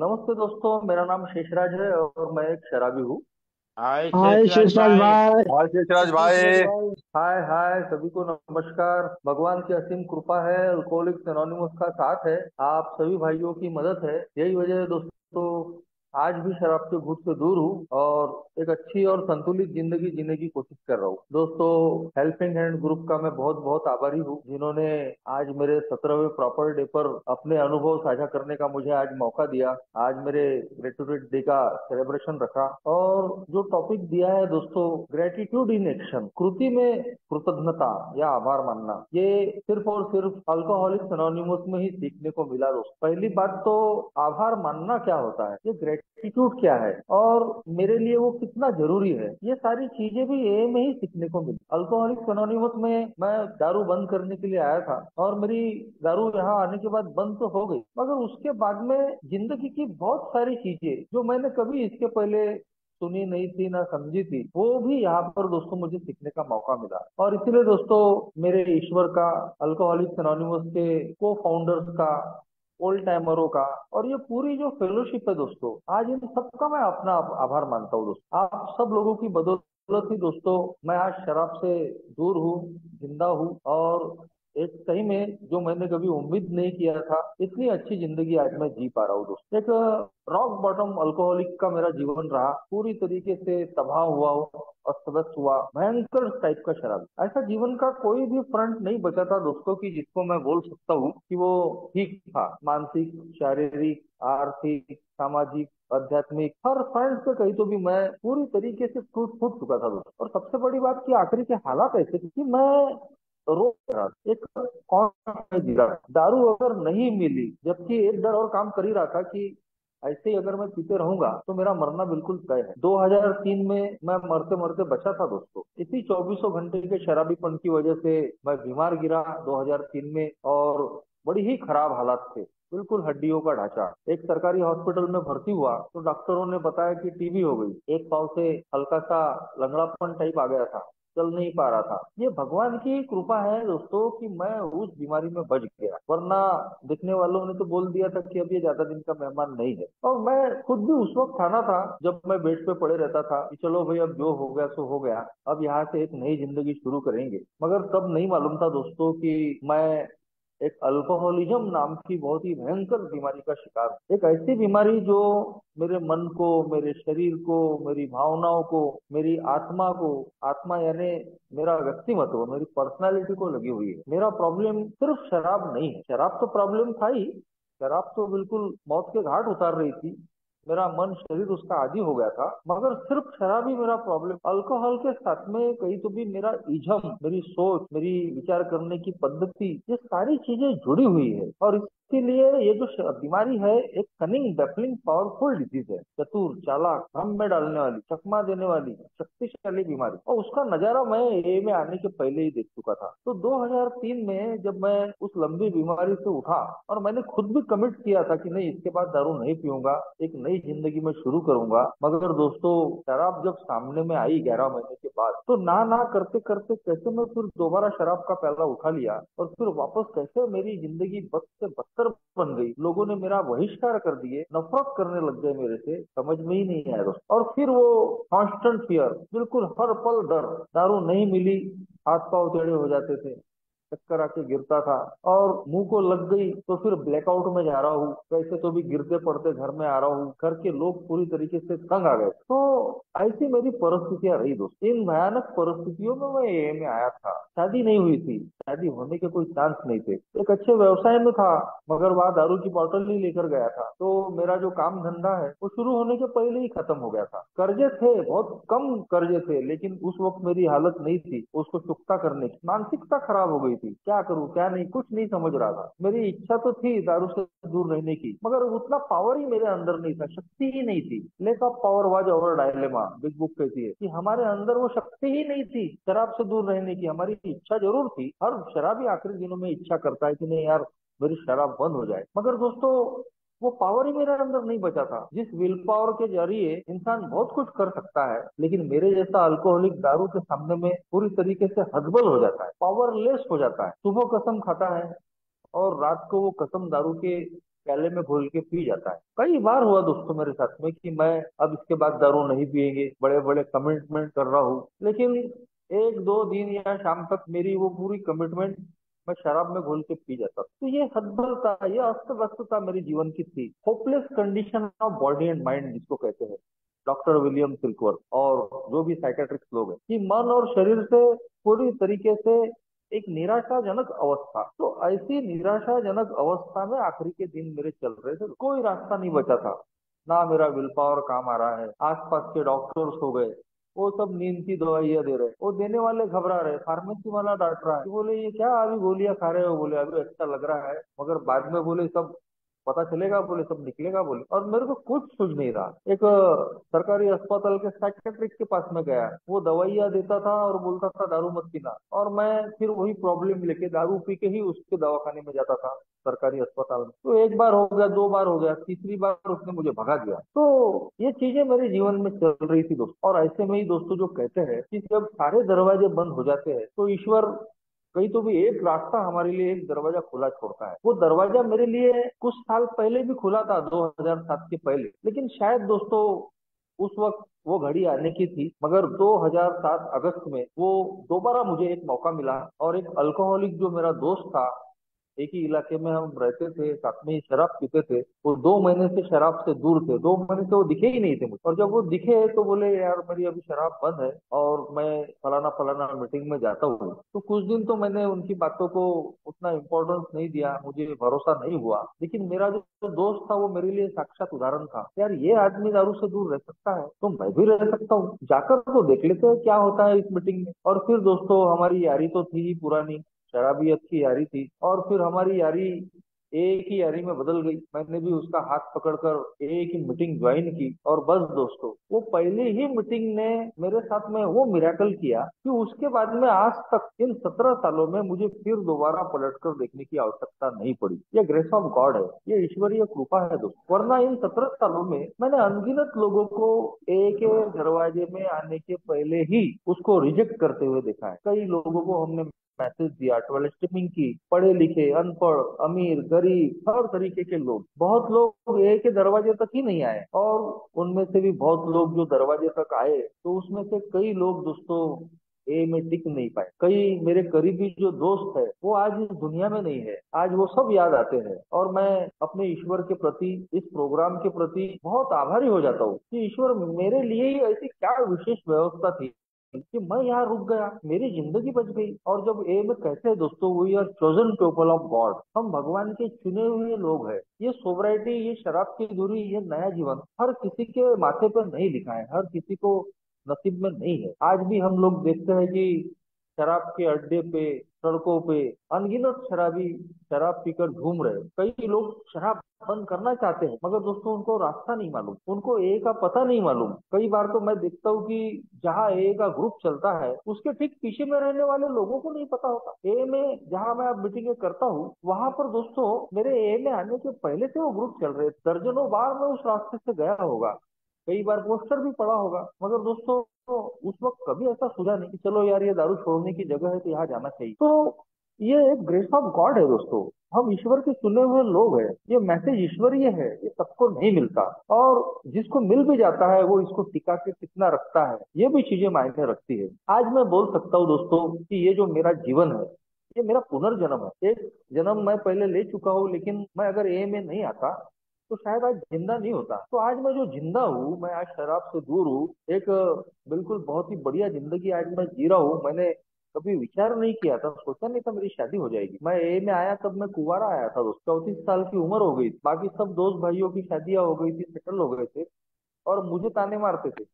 नमस्ते दोस्तों मेरा नाम शेषराज है और मैं एक शराबी हूँ। हाय हाय शेषराज शेषराज भाई। भाई हाय शेषराज भाई। हाय हाय सभी को नमस्कार। भगवान की असीम कृपा है अल्कोहलिक्स एनोनिमस का साथ है। आप सभी भाइयों की मदद है। यही वजह है दोस्तों आज भी शराब के घूट से दूर हूँ और एक अच्छी और संतुलित ज़िंदगी जीने की कोशिश कर रहा हूँ। दोस्तों हेल्पिंग हैंड ग्रुप का मैं बहुत बहुत आभारी हूँ, जिन्होंने आज मेरे सत्रहवें प्रॉपर डे पर अपने अनुभव साझा करने का मुझे आज मौका दिया। आज मेरे ग्रेटुटेड डे का सेलिब्रेशन रखा और जो टॉपिक दिया है दोस्तों ग्रेटिट्यूड इन एक्शन कृति में कृतज्ञता या आभार मानना, ये सिर्फ़ और सिर्फ़ अल्कोहलिक्स एनोनिमस में ही सीखने को मिला दोस्तों। पहली बात तो आभार मानना क्या होता है? ये ग्रेटिट्यूड क्या है? और मेरे लिए वो कितना ज़रूरी है? ये सारी चीज़ें भी ए में ही सीखने को मिली। अल्कोहलिक्स एनोनिमस में मैं दारू बंद करने के लिए आया था और मेरी दारू यहाँ आने के बाद बंद तो हो गई। मगर उसके बाद में ज़िंदगी की बहुत सारी चीज़ें जो मैंने कभी इसके पहले सुनी नहीं थी, ना समझी थी, वो भी यहाँ पर दोस्तों मुझे सीखने का मौका मिला। और इसीलिए दोस्तों मेरे ईश्वर का अल्कोहलिक एनोनिमस के को फाउंडर्स का ओल्ड टाइमरों का। और ये पूरी जो फेलोशिप है दोस्तों, आज इन सबका मैं अपना आभार मानता हूँ दोस्तों। आप सब लोगों की बदौलत ही दोस्तों, मैं आज शराब से दूर हूँ, ज़िंदा हूँ और एक सही में जो मैंने कभी उम्मीद नहीं किया था, इतनी अच्छी ज़िंदगी आज मैं जी पा रहा हूँ दोस्तों। एक रॉक बॉटम अल्कोहलिक का मेरा जीवन रहा, पूरी तरीके से तबाह हुआ हो अस्त हुआ, भयंकर टाइप का शराब। ऐसा जीवन का कोई भी फ्रंट नहीं बचा था दोस्तों की जिसको मैं बोल सकता हूँ कि वो ठीक था। मानसिक, शारीरिक, आर्थिक, सामाजिक, आध्यात्मिक, हर फ्रंट पे कहीं तो भी मैं पूरी तरीके से टूट फूट चुका था दोस्तों। और सबसे बड़ी बात की आखिरी के हालात ऐसे थे कि मैं रो रहा एक कौन दारू अगर नहीं मिली, जबकि एक डर और काम कर ही रहा था कि ऐसे ही अगर मैं पीते रहूँगा तो मेरा मरना बिल्कुल तय है। 2003 में मैं मरते मरते बचा था दोस्तों। इसी चौबीसों घंटे के शराबीपन की वजह से मैं बीमार गिरा 2003 में और बड़ी ही खराब हालात थे। बिल्कुल हड्डियों का ढांचा। एक सरकारी हॉस्पिटल में भर्ती हुआ तो डॉक्टरों ने बताया कि टीबी हो गई। एक पाव से हल्का सा लंगड़ापन टाइप आ गया था। चल नहीं पा रहा था। ये भगवान की कृपा है दोस्तों कि मैं उस बीमारी में बच गया। वरना दिखने वालों ने तो बोल दिया था कि अब ये ज़्यादा दिन का मेहमान नहीं है। और मैं खुद भी उस वक्त थाना था जब मैं बेड पे पड़े रहता था कि चलो भाई अब जो हो गया सो हो गया। अब यहाँ से एक नई ज़िंदगी शुरू करेंगे। मगर तब नहीं मालूम था दोस्तों की मैं एक अल्कोहलिज्म नाम की बहुत ही भयंकर बीमारी का शिकार हूँ। एक ऐसी बीमारी जो मेरे मन को, मेरे शरीर को, मेरी भावनाओं को, मेरी आत्मा को, आत्मा यानी मेरा व्यक्तिमत्व, मेरी पर्सनालिटी को लगी हुई है। मेरा प्रॉब्लम सिर्फ़ शराब नहीं है। शराब तो प्रॉब्लम था ही। शराब तो बिल्कुल मौत के घाट उतार रही थी। मेरा मन शरीर उसका आदि हो गया था, मगर सिर्फ़ शराब ही मेरा प्रॉब्लम अल्कोहल के साथ में कहीं तो भी मेरा इजम मेरी सोच, मेरी विचार करने की पद्धति, ये सारी चीज़ें जुड़ी हुई है। और इसीलिए ये जो बीमारी है, एक कनिंग बैफलिंग पावरफुल डिज़ीज़ है। चतुर, चालाक भ्रम में डालने वाली, चकमा देने वाली, शक्तिशाली बीमारी। और उसका नज़ारा मैं ए में आने के पहले ही देख चुका था। तो 2003 में जब मैं उस लंबी बीमारी से उठा, और मैंने खुद भी कमिट किया था कि नहीं, इसके बाद दारू नहीं पीऊँगा, एक नई ज़िंदगी में शुरू करूँगा। मगर दोस्तों, शराब जब सामने में आई ग्यारह महीने के बाद तो ना ना करते करते कैसे मैं फिर दोबारा शराब का प्याला उठा लिया और फिर वापस कैसे मेरी ज़िंदगी बद से बदतर बन गई? लोगों ने मेरा बहिष्कार कर दिए, नफरत करने लग गए मेरे से, समझ में ही नहीं आया दोस्त। और फिर वो कॉन्स्टेंट फियर बिल्कुल हर पल डर, दारू नहीं मिली, हाथ पाव टेढ़े हो जाते थे। चक्कर आके गिरता था और मुँह को लग गई तो फिर ब्लैकआउट में जा रहा हूँ। कैसे तो भी गिरते पड़ते घर में आ रहा हूँ। घर के लोग पूरी तरीके से तंग आ गए। तो ऐसी मेरी परिस्थितियाँ रही दोस्त। इन भयानक परिस्थितियों में मैं ए में आया था। शादी नहीं हुई थी। शादी होने के कोई चांस नहीं थे। एक अच्छे व्यवसाय में था, मगर वहाँ दारू की बॉटल ही लेकर गया था। तो मेरा जो काम धंधा है, वो शुरू होने के पहले ही खत्म हो गया था। कर्जे थे, बहुत कम कर्जे थे, लेकिन उस वक्त मेरी हालत नहीं थी। उसको चुकता करने की। मानसिकता खराब हो गई थी। क्या करूँ, क्या नहीं, कुछ नहीं समझ रहा था। मेरी इच्छा तो थी दारू से दूर रहने की, मगर उतना पावर ही मेरे अंदर नहीं था, शक्ति ही नहीं थी। Lack of power was over dilemma, big book कहती है कि हमारे अंदर वो शक्ति ही नहीं थी शराब से दूर रहने की। हमारी इच्छा ज़रूर थी, हर शराबी आखिरी दिनों में इच्छा करता है कि नहीं यार, मेरी शराब बंद हो जाए। मगर दोस्तों वो पावर ही मेरे अंदर नहीं बचा था। जिस विल पावर के ज़रिए इंसान बहुत कुछ कर सकता है, लेकिन मेरे जैसा अल्कोहलिक दारू के सामने में पूरी तरीके से हजबल हो जाता है पावरलेस हो जाता है। सुबह कसम खाता है और रात को वो कसम दारू के प्याले में घोल के पी जाता है। कई बार हुआ दोस्तों मेरे साथ में कि मैं अब इसके बाद दारू नहीं पिएँगे बड़े बड़े कमिटमेंट कर रहा हूँ, लेकिन एक दो दिन या शाम तक मेरी वो पूरी कमिटमेंट मैं शराब में घोल के पी जाता। तो ये हदबलता ये अस्त व्यस्तता मेरे जीवन की थी। Hopeless condition of body and mind जिसको कहते हैं। डॉक्टर विलियम सिल्कवर्थ और जो भी साइकेट्रिक्स लोग हैं, कि मन और शरीर से पूरी तरीके से एक निराशाजनक अवस्था। तो ऐसी निराशाजनक अवस्था में आखिरी के दिन मेरे चल रहे थे। कोई रास्ता नहीं बचा था। ना मेरा विल पावर काम आ रहा है। आसपास के डॉक्टर्स हो गए। वो सब नींद की दवाइयाँ दे रहे वो देने वाले घबरा रहे फार्मेसी वाला डॉक्टर है बोले, ये क्या अभी गोलियाँ खा रहे हो? बोले, अभी अच्छा लग रहा है। मगर बाद में बोले, सब पता चलेगा बोले, सब निकलेगा बोले। और मेरे को कुछ सूझ नहीं रहा। एक सरकारी अस्पताल के साइकेट्रिक के पास में गया। वो दवाइयाँ देता था और बोलता था, दारू मत पीना। और मैं फिर वही प्रॉब्लम लेके दारू पी के ही उसके दवाखाने में जाता था, सरकारी अस्पताल में। तो एक बार हो गया, दो बार हो गया, तीसरी बार उसने मुझे भगा दिया। तो ये चीज़ें मेरे जीवन में चल रही थी दोस्तों। और ऐसे में ही दोस्तों जो कहते हैं कि जब सारे दरवाजे बंद हो जाते हैं तो ईश्वर कहीं तो भी एक रास्ता हमारे लिए एक दरवाज़ा खुला छोड़ता है। वो दरवाज़ा मेरे लिए कुछ साल पहले भी खुला था 2007 के पहले। लेकिन शायद दोस्तों, उस वक्त वो घड़ी आने की थी, मगर 2007 अगस्त में वो दोबारा मुझे एक मौका मिला और एक अल्कोहलिक जो मेरा दोस्त था एक ही इलाके में हम रहते थे, साथ में ही शराब पीते थे। वो दो महीने से शराब से दूर थे। दो महीने से वो दिखे ही नहीं थे मुझे। और जब वो दिखे तो बोले, यार, मेरी अभी शराब बंद है और मैं फलाना फलाना मीटिंग में जाता हूँ। तो कुछ दिन तो मैंने उनकी बातों को उतना इम्पोर्टेंस नहीं दिया। मुझे भरोसा नहीं हुआ। लेकिन मेरा जो दोस्त था, वो मेरे लिए साक्षात उदाहरण था। यार, ये आदमी दारू से दूर रह सकता है? तो मैं भी रह सकता हूँ। जाकर तो देख लेते हैं क्या होता है इस मीटिंग में। और फिर दोस्तों, हमारी यारी तो थी ही पुरानी। शराबियत की यारी थी और फिर हमारी यारी एक ही यारी में बदल गई। मैंने भी उसका हाथ पकड़कर एक ही मीटिंग ज्वाइन की और बस दोस्तों, वो पहले ही मीटिंग ने मेरे साथ में वो मिराकल किया कि उसके बाद में आज तक इन सत्रह सालों में मुझे फिर दोबारा पलटकर देखने की आवश्यकता नहीं पड़ी। ये ग्रेस ऑफ़ गॉड है, ये ईश्वरीय कृपा है दोस्तों। वरना इन सत्रह सालों में मैंने अनगिनत लोगों को एक दरवाजे में आने के पहले ही उसको रिजेक्ट करते हुए देखा है। कई लोगों को हमने मैसेज दिया, ट्वेल्थ स्टिपिंग की, पढ़े लिखे, अनपढ़, अमीर, गरीब, हर तरीके के लोग। बहुत लोग ए के दरवाजे तक ही नहीं आए। और उनमें से भी बहुत लोग जो दरवाजे तक आए तो उसमें से कई लोग दोस्तों ए में टिक नहीं पाए। कई मेरे करीबी जो दोस्त है, वो आज इस दुनिया में नहीं है। आज वो सब याद आते हैं। और मैं अपने ईश्वर के प्रति, इस प्रोग्राम के प्रति बहुत आभारी हो जाता हूँ कि ईश्वर मेरे लिए ही ऐसी क्या विशेष व्यवस्था थी। कि मैं यहाँ रुक गया, मेरी ज़िंदगी बच गई। और जब ए में कहते हैं दोस्तों we are chosen people of God हम भगवान के चुने हुए लोग हैं। ये सोबराइटी ये शराब की दूरी, ये नया जीवन, हर किसी के माथे पर नहीं लिखा है, हर किसी को नसीब में नहीं है। आज भी हम लोग देखते हैं कि शराब के अड्डे पे, सड़कों पे अनगिनत शराबी, शराब पीकर घूम रहे कई लोग शराब बंद करना चाहते हैं, मगर दोस्तों उनको रास्ता नहीं मालूम, उनको ए का पता नहीं मालूम। कई बार तो मैं देखता हूँ कि जहाँ ए का ग्रुप चलता है, उसके ठीक पीछे में रहने वाले लोगों को नहीं पता होता। ए में जहाँ मैं अब मीटिंग करता हूँ, वहाँ पर दोस्तों मेरे ए में आने के पहले से वो ग्रुप चल रहे, दर्जनों बार मैं उस रास्ते से गया होगा। कई बार पोस्टर भी पड़ा होगा, मगर दोस्तों तो उस वक्त कभी ऐसा सोचा नहीं कि चलो यार ये दारू छोड़ने की जगह है तो यहाँ जाना चाहिए। तो ये एक ग्रेस ऑफ़ गॉड है दोस्तों। हम ईश्वर के चुने हुए लोग हैं। ये मैसेज ईश्वरीय है। ये सबको नहीं मिलता। और जिसको मिल भी जाता है, वो इसको टिका के कितना रखता है, ये भी चीज़ें मायने रखती है। आज मैं बोल सकता हूँ दोस्तों कि ये जो मेरा जीवन है, ये मेरा पुनर्जन्म है। एक जन्म मैं पहले ले चुका हूँ, लेकिन मैं अगर ए में नहीं आता तो शायद आज ज़िंदा नहीं होता। तो आज मैं जो ज़िंदा हूँ, मैं आज शराब से दूर हूँ। एक बिल्कुल बहुत ही बढ़िया ज़िंदगी आज मैं जी रहा हूँ। मैंने कभी विचार नहीं किया था, सोचा नहीं था मेरी शादी हो जाएगी। मैं ए में आया, तब मैं कुंवारा आया था दोस्त। चौतीस साल की उम्र हो गई बाकी सब दोस्त भाइयों की शादियाँ हो गई थी सेटल हो गए थे और मुझे ताने मारते थे।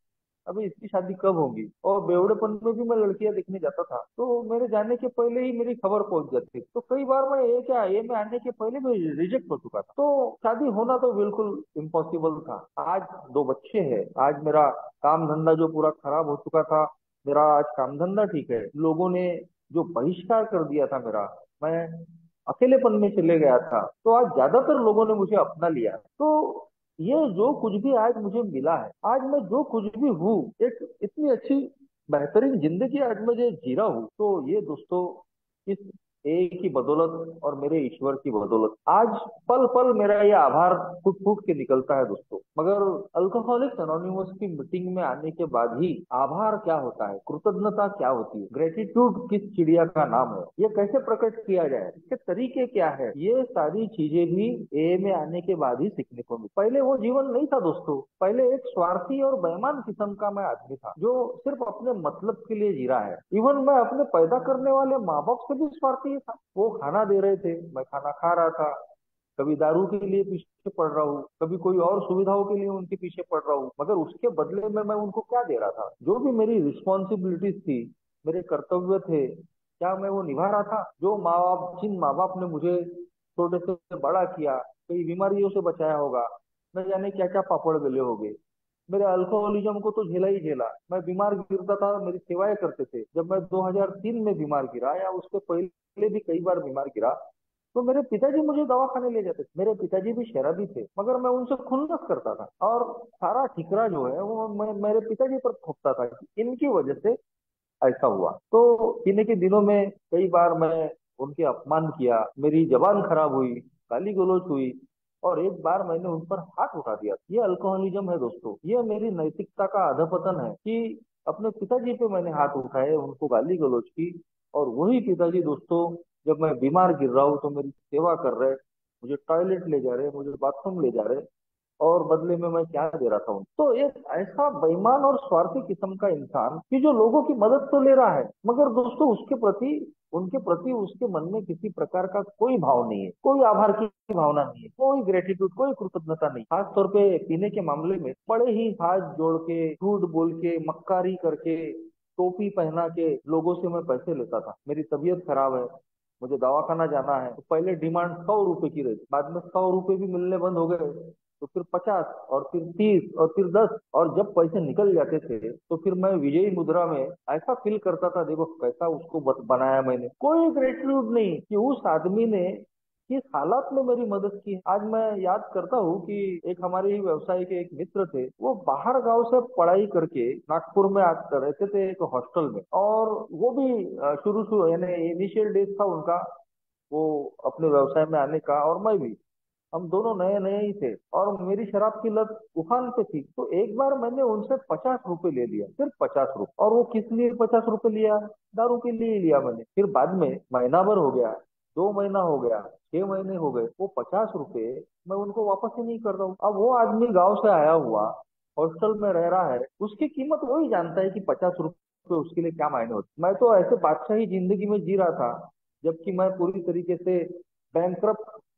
अभी इसकी शादी कब होगी? और बेवड़ेपन में भी मैं लड़कियाँ देखने जाता था। तो मेरे जाने के पहले ही मेरी खबर पहुँच जाती थी। तो कई बार मैं ये क्या ये में आने के पहले मैं रिजेक्ट हो चुका था। तो शादी होना तो बिल्कुल इम्पॉसिबल था। आज दो बच्चे हैं। आज मेरा काम धंधा जो पूरा खराब हो चुका था मेरा आज काम धंधा ठीक है। लोगों ने जो बहिष्कार कर दिया था मेरा, मैं अकेलेपन में चले गया था तो आज ज़्यादातर लोगों ने मुझे अपना लिया। तो ये जो कुछ भी आज मुझे मिला है, आज मैं जो कुछ भी हूँ, एक इतनी अच्छी, बेहतरीन ज़िंदगी आज मैं जो जी रहा हूँ तो ये दोस्तों, इस ए की बदौलत और मेरे ईश्वर की बदौलत। आज पल पल मेरा ये आभार फूट फूट के निकलता है दोस्तों। मगर अल्कोहलिक्स एनोनिमस की मीटिंग में आने के बाद ही आभार क्या होता है? कृतज्ञता क्या होती है? ग्रेटिट्यूड किस चिड़िया का नाम है? ये कैसे प्रकट किया जाए? इसके तरीके क्या है? ये सारी चीज़ें भी ए में आने के बाद ही सीखने को मिली। पहले वो जीवन नहीं था दोस्तों। पहले एक स्वार्थी और बेमान किस्म का मैं आदमी था, जो सिर्फ़ अपने मतलब के लिए जी रहा है। इवन मैं अपने पैदा करने वाले माँ बाप से भी स्वार्थी था। वो खाना दे रहे थे, मैं खाना खा रहा था। कभी दारू के लिए पीछे पड़ रहा हूँ, कभी कोई और सुविधाओं के लिए उनके पीछे पड़ रहा हूँ। मगर उसके बदले में मैं उनको क्या दे रहा था? जो भी मेरी रिस्पॉन्सिबिलिटीज थी, मेरे कर्तव्य थे, क्या मैं वो निभा रहा था? जो माँ बाप जिन माँ बाप ने मुझे छोटे से बड़ा किया, कई बीमारियों से बचाया होगा, न जाने क्या क्या पापड़ गले हो गए। मेरे अल्कोहलिज्म को तो झेला ही झेला। मैं बीमार गिरता था, मेरी सेवाएँ करते थे। जब मैं 2003 में बीमार गिरा या उसके पहले भी कई बार बीमार गिरा तो मेरे पिताजी मुझे दवा खाने ले जाते थे। मेरे पिताजी भी शराबी थे, मगर मैं उनसे खुन्नस करता था। और सारा ठिकरा जो है, वो मैं, मेरे पिताजी पर थोपता था कि इनकी वजह से ऐसा हुआ। तो पीने के दिनों में कई बार मैं उनके अपमान किया, मेरी जबान खराब हुई गाली गलोच हुई। और एक बार मैंने उन पर हाथ उठा दिया। ये अल्कोहलिज्म है दोस्तों। ये मेरी नैतिकता का अधपतन है कि अपने पिताजी पे मैंने हाथ उठाए, उनको गाली गलौज की और वही पिताजी दोस्तों, जब मैं बीमार गिर रहा हूँ तो मेरी सेवा कर रहे, मुझे टॉयलेट ले जा रहे, मुझे बाथरूम ले जा रहे और बदले में मैं क्या दे रहा था उनको। तो एक ऐसा बेईमान और स्वार्थी किस्म का इंसान कि जो लोगों की मदद तो ले रहा है, मगर दोस्तों उसके प्रति उनके प्रति उसके मन में किसी प्रकार का कोई भाव नहीं है। कोई आभार की भावना नहीं है। कोई ग्रेटिट्यूड कोई कृतज्ञता नहीं। खास तौर पे पीने के मामले में बड़े ही हाथ जोड़ के, झूठ बोल के, मक्कारी करके, टोपी पहना के लोगों से मैं पैसे लेता था। मेरी तबीयत खराब है, मुझे दवाखाना जाना है तो पहले डिमांड सौ रुपए की रही बाद में सौ रुपए भी मिलने बंद हो गए। तो फिर पचास और फिर तीस और फिर दस और जब पैसे निकल जाते थे तो फिर मैं विजयी मुद्रा में ऐसा फील करता था, देखो कैसा उसको बनाया मैंने। कोई ग्रेटिट्यूड नहीं कि उस आदमी ने किस हालात में मेरी मदद की। आज मैं याद करता हूँ कि एक हमारे ही व्यवसाय के एक मित्र थे, वो बाहर गाँव से पढ़ाई करके नागपुर में आज रहते थे एक हॉस्टल में। और वो भी शुरू शुरू यानी इनिशियल डेज़ था उनका, वो अपने व्यवसाय में आने का और मैं भी। हम दोनों नए नए ही थे और मेरी शराब की लत उफान पे थी। तो एक बार मैंने उनसे पचास रुपए ले लिया सिर्फ़ पचास रुपए। और वो किस लिए पचास रुपए लिया? दारू के लिए लिया मैंने। फिर बाद में महीना भर हो गया, दो महीना हो गया, छह महीने हो गए, वो पचास रुपए मैं उनको वापस ही नहीं कर रहा हूँ। अब वो आदमी गाँव से आया हुआ, हॉस्टल में रह रहा है, उसकी कीमत वही जानता है कि पचास रुपए उसके लिए क्या मायने होते मैं तो ऐसे बादशाही ज़िंदगी में जी रहा था, जबकि मैं पूरी तरीके से बैंक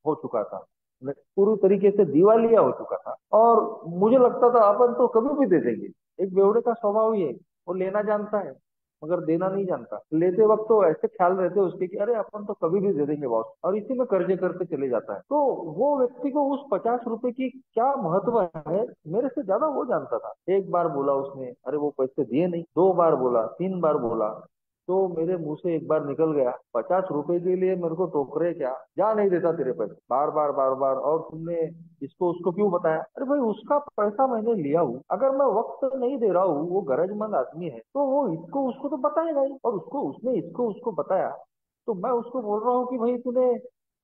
हो चुका था। पूरी तरीके से दिवालिया हो चुका था। और मुझे लगता था, अपन तो कभी भी दे देंगे। एक बेवड़े का स्वभाव ही है, वो लेना जानता है, मगर देना नहीं जानता। लेते वक्त तो ऐसे ख्याल रहते उसके कि, अरे, अपन तो कभी भी दे देंगे बॉस और इसी में कर्जे करते चले जाता है। तो वो व्यक्ति को उस पचास रुपए की क्या महत्व है, मेरे से ज़्यादा वो जानता था। एक बार बोला उसने, अरे, वो पैसे दिए नहीं। दो बार बोला, तीन बार बोला तो मेरे मुँह से एक बार निकल गया, पचास रुपए के लिए मेरे को टोकरे क्या? जा नहीं देता तेरे पैसे बार बार बार बार, और तुमने इसको, उसको क्यों बताया? अरे भाई, उसका पैसा मैंने लिया हूँ। अगर मैं वक्त नहीं दे रहा हूँ, वो गरजमंद आदमी है तो वो इसको, उसको तो बताएगा ही। और उसको, उसने इसको, उसको बताया तो मैं उसको बोल रहा हूँ कि भाई, तूने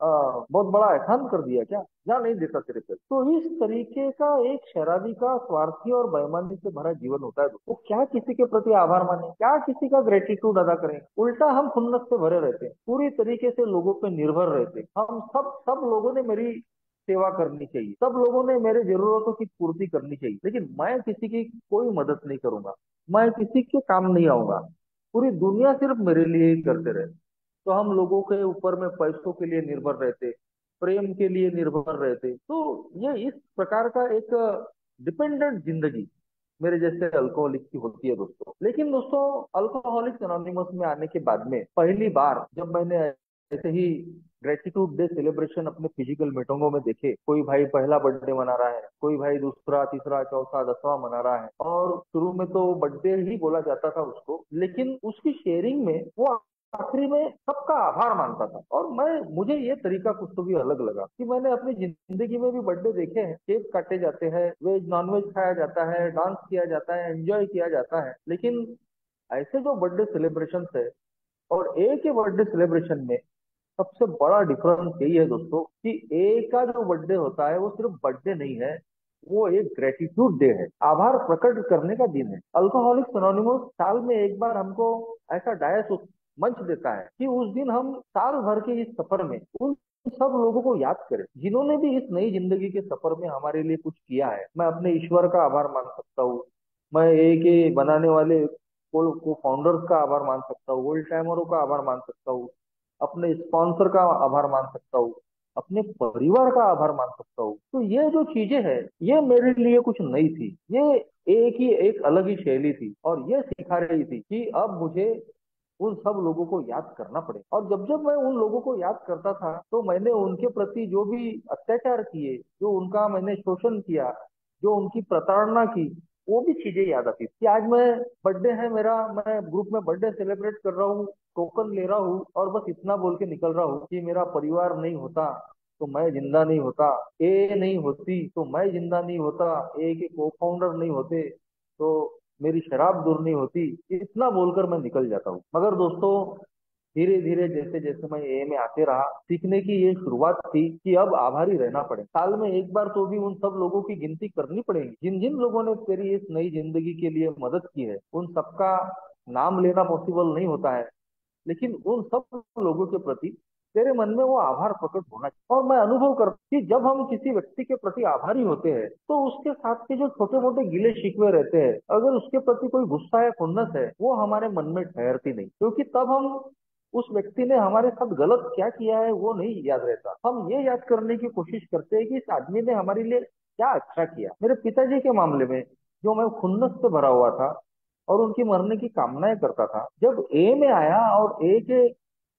बहुत बड़ा एहसान कर दिया क्या? या नहीं देता तेरे पे? तो इस तरीके का एक शराबी का स्वार्थी और बेमानी से भरा जीवन होता है वो क्या किसी के प्रति आभार माने? क्या किसी का ग्रेटिट्यूड अदा करें? उल्टा हम खुन्नस से भरे रहते हैं। पूरी तरीके से लोगों पे निर्भर रहते हैं। हम सब सब लोगों ने मेरी सेवा करनी चाहिए। सब लोगों ने मेरे जरूरतों की पूर्ति करनी चाहिए। लेकिन मैं किसी की कोई मदद नहीं करूँगा। मैं किसी के काम नहीं आऊँगा। पूरी दुनिया सिर्फ़ मेरे लिए ही करते रहे। तो हम लोगों के ऊपर में पैसों के लिए निर्भर रहते, प्रेम के लिए निर्भर रहते। तो ये इस प्रकार का एक डिपेंडेंट ज़िंदगी मेरे जैसे अल्कोहलिक की होती है दोस्तों। लेकिन दोस्तों अल्कोहलिक एनोनिमस में आने के बाद में पहली बार जब मैंने ऐसे ही ग्रेटिट्यूड डे सेलिब्रेशन अपने फ़िज़िकल मीटिंगों में देखे, कोई भाई पहला बर्थडे मना रहा है, कोई भाई दूसरा, तीसरा, चौथा, दसवां मना रहा है, और शुरू में तो बर्थडे ही बोला जाता था उसको, लेकिन उसकी शेयरिंग में वो आखिरी में सबका आभार मानता था। और मैं, मुझे ये तरीका कुछ तो भी अलग लगा कि मैंने अपनी ज़िंदगी में भी बर्थडे देखे हैं। केक काटे जाते हैं, वेज, नॉनवेज खाया जाता है, डांस किया जाता है, एंजॉय किया जाता है। लेकिन ऐसे जो बर्थडे सेलिब्रेशन है, और एक ही बर्थडे सेलिब्रेशन में सबसे बड़ा डिफरेंस यही है दोस्तों कि ए का जो बर्थडे होता है, वो सिर्फ़ बर्थडे नहीं है, वो एक ग्रेटिट्यूड डे है। आभार प्रकट करने का दिन है। अल्कोहलिक एनोनिमस साल में एक बार हमको ऐसा डायस मंच देता है कि उस दिन हम साल भर के इस सफ़र में उन सब लोगों को याद करें जिन्होंने भी इस नई ज़िंदगी के सफ़र में हमारे लिए कुछ किया है। मैं अपने ईश्वर का आभार मान सकता हूँ। मैं ए के बनाने वाले को, को फाउंडर्स का आभार मान सकता हूँ ओल्ड टाइमरों का आभार मान सकता हूँ अपने स्पॉन्सर का आभार मान सकता हूँ अपने परिवार का आभार मान सकता हूँ। तो ये जो चीज़ें हैं ये मेरे लिए कुछ नई थी। ये एक ही एक अलग ही शैली थी और ये सिखा रही थी कि अब मुझे उन सब लोगों को याद करना पड़े। और जब जब मैं उन लोगों को याद करता था तो मैंने उनके प्रति जो भी अत्याचार किए, जो उनका मैंने शोषण किया, जो उनकी प्रताड़ना की, वो भी चीज़ें याद आती थी। आज मैं बर्थडे है मेरा, मैं ग्रुप में बर्थडे सेलिब्रेट कर रहा हूँ, टोकन ले रहा हूँ, और बस इतना बोल के निकल रहा हूँ कि मेरा परिवार नहीं होता तो मैं ज़िंदा नहीं होता। ए नहीं होती तो मैं ज़िंदा नहीं होता। ए के को फाउंडर नहीं होते तो मेरी शराब दूर नहीं होती, इतना बोलकर मैं निकल जाता हूँ। मगर दोस्तों धीरे धीरे जैसे जैसे मैं ए में आते रहा, सीखने की ये शुरुआत थी कि अब आभारी रहना पड़े। साल में एक बार तो भी उन सब लोगों की गिनती करनी पड़ेगी। जिन जिन लोगों ने तेरी इस नई ज़िंदगी के लिए मदद की है, उन सबका नाम लेना पॉसिबल नहीं होता है। लेकिन उन सब लोगों के प्रति तेरे मन में वो आभार प्रकट होना चाहिए। और मैं अनुभव कर कि जब हम किसी व्यक्ति के प्रति आभारी होते हैं तो उसके साथ के जो छोटे मोटे गिले शिकवे रहते हैं, अगर उसके प्रति कोई गुस्सा या खुन्नस है, वो हमारे मन में ठहरती नहीं। क्योंकि तब हम उस व्यक्ति ने हमारे साथ गलत क्या किया है, वो नहीं याद रहता। हम ये याद करने की कोशिश करते हैं कि इस आदमी ने हमारे लिए क्या अच्छा किया। मेरे पिताजी के मामले में, जो मैं खुन्नस से भरा हुआ था, और उनकी मरने की कामनाएँ करता था, जब ए में आया और ए के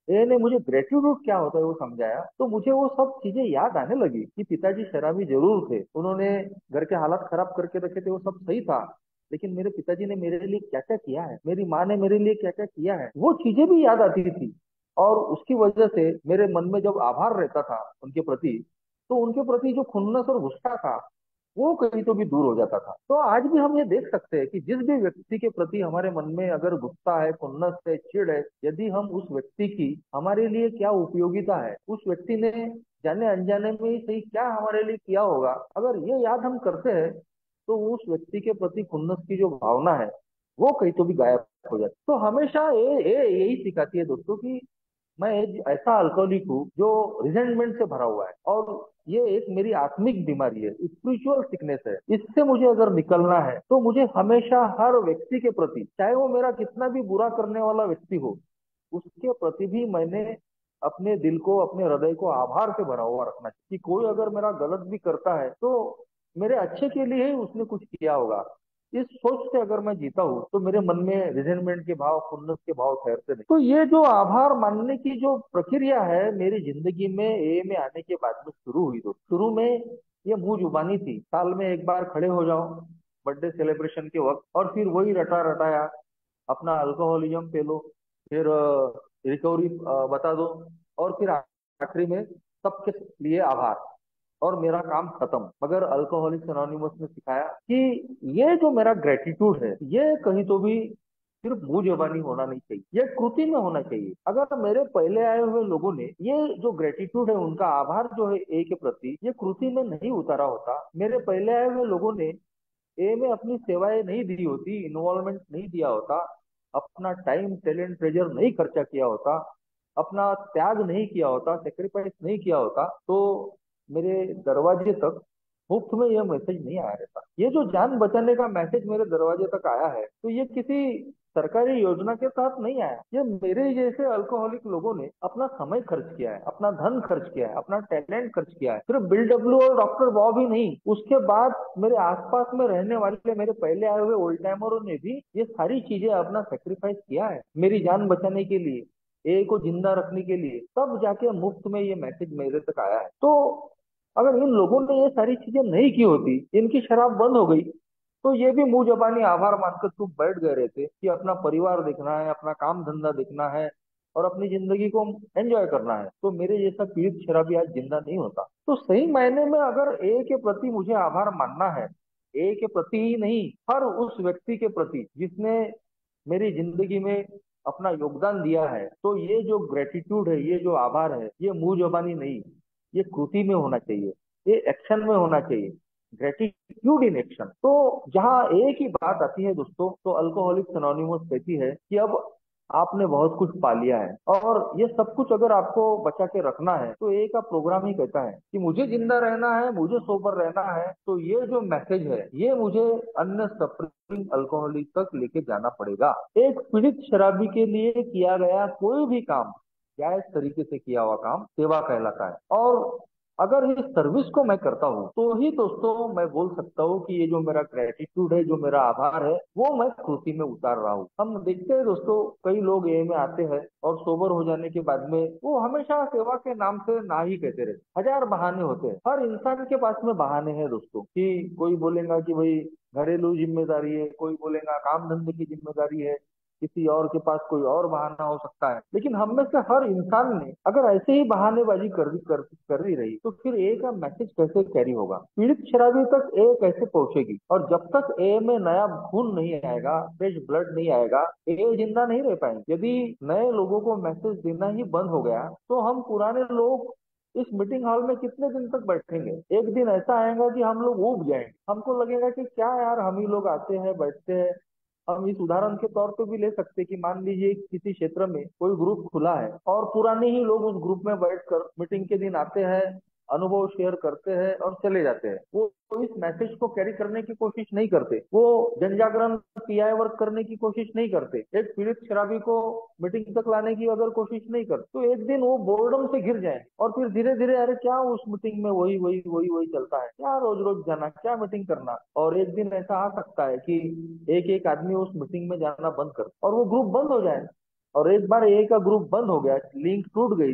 ने मुझे ग्रेटिट्यूड क्या होता है वो समझाया? तो मुझे वो सब चीज़ें याद आने लगी कि पिताजी शराबी ज़रूर थे। उन्होंने घर के हालात खराब करके रखे थे, वो सब सही था। लेकिन मेरे पिताजी ने मेरे लिए क्या क्या किया है? मेरी माँ ने मेरे लिए क्या क्या किया है? वो चीज़ें भी याद आती थी। और उसकी वजह से मेरे मन में जब आभार रहता था उनके प्रति तो उनके प्रति जो खुन्नस और गुस्सा था वो कहीं तो भी दूर हो जाता था। तो आज भी हम ये देख सकते हैं कि जिस भी व्यक्ति के प्रति हमारे मन में अगर गुस्सा है, खुन्नस है चिड़ है, यदि हम उस व्यक्ति की हमारे लिए क्या उपयोगिता है, उस व्यक्ति ने जाने अनजाने में ही सही क्या हमारे लिए किया होगा, अगर ये याद हम करते हैं तो उस व्यक्ति के प्रति खुन्नस की जो भावना है, वो कहीं तो भी गायब हो जाती तो हमेशा ये यही सिखाती है दोस्तों की मैं एक ऐसा अल्कोहलिक हूँ जो रिजेंटमेंट से भरा हुआ है। और ये एक मेरी आत्मिक बीमारी है स्पिरिचुअल सिकनेस है। इससे मुझे अगर निकलना है तो मुझे हमेशा हर व्यक्ति के प्रति, चाहे वो मेरा कितना भी बुरा करने वाला व्यक्ति हो, उसके प्रति भी मैंने अपने दिल को, अपने हृदय को आभार से भरा हुआ रखना चाहिए कि कोई अगर मेरा गलत भी करता है तो मेरे अच्छे के लिए ही उसने कुछ किया होगा। इस सोच से अगर मैं जीता हूँ तो मेरे मन में रिजेंटमेंट के भाव खुन्नस के भाव ठहरते नहीं। तो ये जो आभार मानने की जो प्रक्रिया है, मेरी ज़िंदगी में ए में आने के बाद में शुरू हुई तो। शुरू में ये मुँह जुबानी थी। साल में एक बार खड़े हो जाओ बर्थडे सेलिब्रेशन के वक्त, और फिर वही रटा रटाया, अपना अल्कोहलिज्म पे लो, फिर रिकवरी बता दो, और फिर आखिरी में सबके लिए आभार। और मेरा काम खत्म। मगर अल्कोहलिक एनोनिमस ने सिखाया कि ये जो मेरा ग्रेटिट्यूड है, ये कहीं तो भी सिर्फ़ मुँह जबानी होना नहीं चाहिए। ये कृति में होना चाहिए। अगर मेरे पहले आए हुए लोगों ने ये जो ग्रेटिट्यूड है, उनका आभार जो है ए के प्रति, ये कृति में नहीं उतारा होता। मेरे पहले आए हुए लोगों ने ए में अपनी सेवाएँ नहीं दी होती इन्वॉल्वमेंट नहीं दिया होता, अपना टाइम टैलेंट ट्रेजर नहीं खर्चा किया होता, अपना त्याग नहीं किया होता सेक्रीफाइस नहीं किया होता तो मेरे दरवाजे तक मुफ़्त में यह मैसेज नहीं आया रहता ये जो जान बचाने का मैसेज मेरे दरवाजे तक आया है तो ये किसी सरकारी योजना के साथ नहीं आया। ये मेरे जैसे अल्कोहलिक लोगों ने अपना समय खर्च किया है, अपना धन खर्च किया है, अपना टैलेंट खर्च किया है। सिर्फ़ बिल डब्ल्यू और डॉक्टर बॉब ही नहीं, उसके बाद मेरे आसपास में रहने वाले मेरे पहले आए हुए ओल्ड टाइमरों ने भी ये सारी चीज़ें अपना सेक्रीफाइस किया है, मेरी जान बचाने के लिए ए को ज़िंदा रखने के लिए, तब जाके मुफ़्त में ये मैसेज मेरे तक आया है। तो अगर इन लोगों ने ये सारी चीज़ें नहीं की होती, इनकी शराब बंद हो गई तो ये भी मुँह जबानी आभार मानकर चुप बैठ गए रहते कि अपना परिवार देखना है, अपना काम धंधा देखना है और अपनी ज़िंदगी को एंजॉय करना है। तो मेरे जैसा पीड़ित शराबी आज ज़िंदा नहीं होता। तो सही मायने में अगर ए के प्रति मुझे आभार मानना है, ए के प्रति ही नहीं, हर उस व्यक्ति के प्रति जिसने मेरी ज़िंदगी में अपना योगदान दिया है तो ये जो ग्रेटिट्यूड है, ये जो आभार है, ये मुँह जबानी नहीं। ये कृति में होना चाहिए, ये एक्शन में होना चाहिए। ग्रेटिट्यूड इन एक्शन तो जहाँ एक ही बात आती है दोस्तों तो अल्कोहलिक एनोनिमस कहती है कि अब आपने बहुत कुछ पा लिया है और ये सब कुछ अगर आपको बचा के रखना है तो एक का प्रोग्राम ही कहता है कि मुझे ज़िंदा रहना है, मुझे सोबर रहना है तो ये जो मैसेज है, ये मुझे अन्य सफरिंग अल्कोहलिक तक लेके जाना पड़ेगा। एक पीड़ित शराबी के लिए किया गया कोई भी काम जायज़ तरीके से किया हुआ काम सेवा कहलाता है। और अगर इस सर्विस को मैं करता हूँ तो ही दोस्तों मैं बोल सकता हूँ कि ये जो मेरा ग्रेटिट्यूड है, जो मेरा आभार है, वो मैं कृति में उतार रहा हूँ। हम देखते हैं दोस्तों, कई लोग ए में आते हैं और सोबर हो जाने के बाद में वो हमेशा सेवा के नाम से ना ही कहते रहते हज़ार बहाने होते हैं। हर इंसान के पास में बहाने हैं दोस्तों, कि कोई बोलेगा कि भाई, घरेलू ज़िम्मेदारी है, कोई बोलेगा काम धंधे की ज़िम्मेदारी है किसी और के पास कोई और बहाना हो सकता है। लेकिन हम में से हर इंसान ने अगर ऐसे ही बहानेबाजी कर दी, कर कर ही रही तो फिर ए का मैसेज कैसे कैरी होगा? पीड़ित शराबी तक ए कैसे पहुंचेगी? और जब तक ए में नया खून नहीं आएगा फ्रेश ब्लड नहीं आएगा ए ज़िंदा नहीं रह पाएँगे। यदि नए लोगों को मैसेज देना ही बंद हो गया तो हम पुराने लोग इस मीटिंग हॉल में कितने दिन तक बैठेंगे? एक दिन ऐसा आएगा कि हम लोग उब जाएँगे। हमको लगेगा कि क्या यार, हम ही लोग आते हैं, बैठते हैं। हम इस उदाहरण के तौर पे भी ले सकते कि मान लीजिए किसी क्षेत्र में कोई ग्रुप खुला है और पुराने ही लोग उस ग्रुप में बैठकर मीटिंग के दिन आते हैं अनुभव शेयर करते हैं और चले जाते हैं। वो इस मैसेज को कैरी करने की कोशिश नहीं करते। वो जनजागरण पीआई वर्क करने की कोशिश नहीं करते। एक पीड़ित शराबी को मीटिंग तक लाने की अगर कोशिश नहीं करते तो एक दिन वो बोर्डम से घिर जाए और फिर धीरे धीरे अरे क्या उस मीटिंग में वही वही वही वही चलता है? क्या रोज रोज जाना, क्या मीटिंग करना? और एक दिन ऐसा आ सकता है कि एक एक आदमी उस मीटिंग में जाना बंद कर, और वो ग्रुप बंद हो जाए। और एक बार ए का ग्रुप बंद हो गया लिंक टूट गई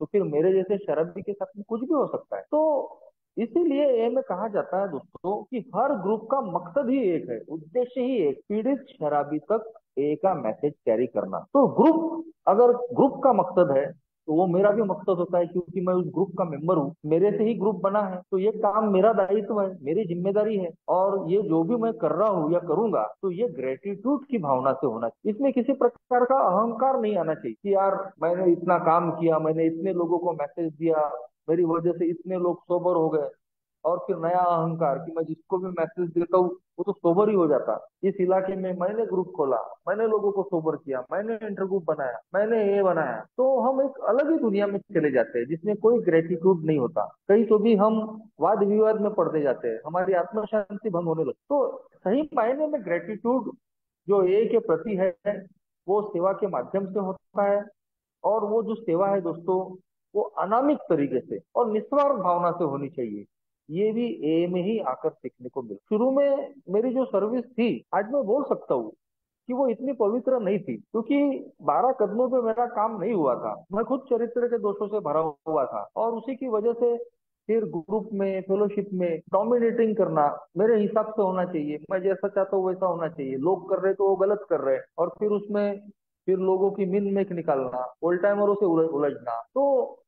तो फिर मेरे जैसे शरद जी के साथ में कुछ भी हो सकता है। तो इसीलिए ए में कहा जाता है दोस्तों कि हर ग्रुप का मकसद ही एक है, उद्देश्य ही एक, पीड़ित शराबी तक ए का मैसेज कैरी करना। तो ग्रुप, अगर ग्रुप का मकसद है तो वो मेरा भी मकसद होता है क्योंकि मैं उस ग्रुप का मेंबर हूँ। मेरे से ही ग्रुप बना है। तो ये काम मेरा दायित्व है, मेरी ज़िम्मेदारी है। और ये जो भी मैं कर रहा हूँ या करूँगा तो ये ग्रेटिट्यूड की भावना से होना चाहिए। इसमें किसी प्रकार का अहंकार नहीं आना चाहिए कि यार, मैंने इतना काम किया, मैंने इतने लोगों को मैसेज दिया, मेरी वजह से इतने लोग सोबर हो गए। और फिर नया अहंकार कि मैं जिसको भी मैसेज देता हूँ, वो तो सोबर ही हो जाता। इस इलाके में मैंने ग्रुप खोला, मैंने लोगों को सोबर किया, मैंने इंटर ग्रुप बनाया, मैंने ये बनाया। तो हम एक अलग ही दुनिया में चले जाते हैं, जिसमें कोई ग्रेटिट्यूड नहीं होता। कहीं तो भी हम वाद विवाद में पड़ते जाते हैं, हमारी आत्म शांति भंग होने लगती तो सही मायने में ग्रेटिट्यूड जो ए के प्रति है, वो सेवा के माध्यम से होता है। और वो जो सेवा है दोस्तों, वो अनामिक तरीके से और निस्वार्थ भावना से होनी चाहिए। ये भी ए में ही आकर सीखने को मिला। शुरू में मेरी जो सर्विस थी, आज मैं बोल सकता हूँ कि वो इतनी पवित्र नहीं थी, क्योंकि बारह कदमों पे मेरा काम नहीं हुआ था। मैं खुद चरित्र के दोषों से भरा हुआ था और उसी की वजह से फिर ग्रुप में फेलोशिप में डोमिनेटिंग करना मेरे हिसाब से होना चाहिए। मैं जैसा चाहता हूँ वैसा होना चाहिए। लोग कर रहे तो वो गलत कर रहे हैं और फिर उसमें फिर लोगों की मिन मेक निकालना ओल्ड टाइमरों से उलझना। तो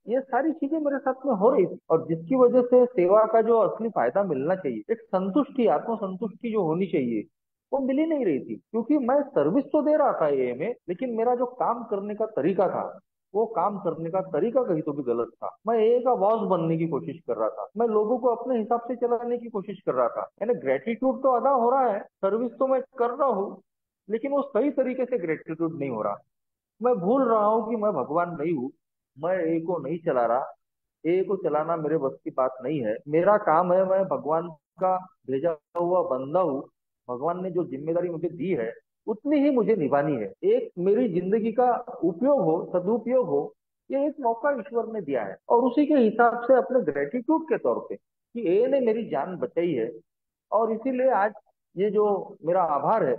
ये सारी चीज़ें मेरे साथ में हो रही थी और जिसकी वजह से सेवा का जो असली फ़ायदा मिलना चाहिए, एक संतुष्टि आत्म संतुष्टि जो होनी चाहिए, वो मिल नहीं रही थी। क्योंकि मैं सर्विस तो दे रहा था ये में लेकिन मेरा जो काम करने का तरीका था, वो काम करने का तरीका कहीं तो भी गलत था। मैं ए का बॉस बनने की कोशिश कर रहा था। मैं लोगों को अपने हिसाब से चलाने की कोशिश कर रहा था। यानी ग्रेटिट्यूड तो अदा हो रहा है सर्विस तो मैं कर रहा हूँ लेकिन वो सही तरीके से ग्रेटिट्यूड नहीं हो रहा। मैं भूल रहा हूँ कि मैं भगवान नहीं हूँ, मैं ए को नहीं चला रहा ए को चलाना मेरे बस की बात नहीं है। मेरा काम है, मैं भगवान का भेजा हुआ बंदा हूँ, भगवान ने जो ज़िम्मेदारी मुझे दी है, उतनी ही मुझे निभानी है। एक मेरी ज़िंदगी का उपयोग हो, सदुपयोग हो, ये एक मौका ईश्वर ने दिया है। और उसी के हिसाब से अपने ग्रेटिट्यूड के तौर पे कि ए ने मेरी जान बचाई है। और इसीलिए आज ये जो मेरा आभार है